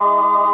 Música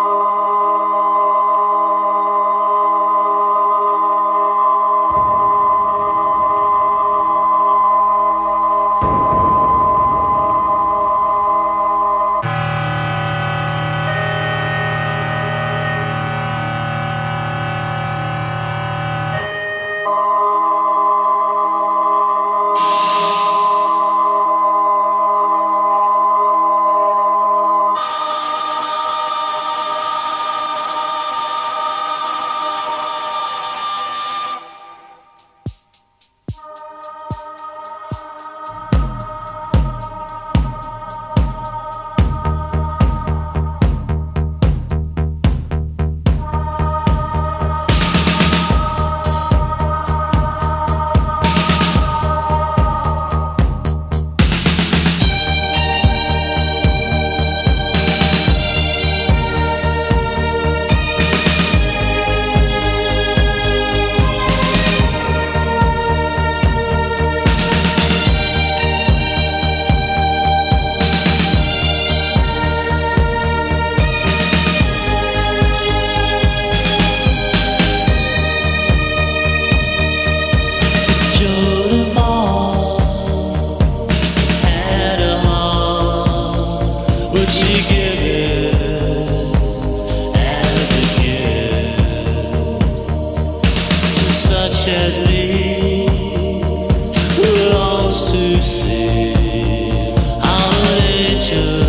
Nature.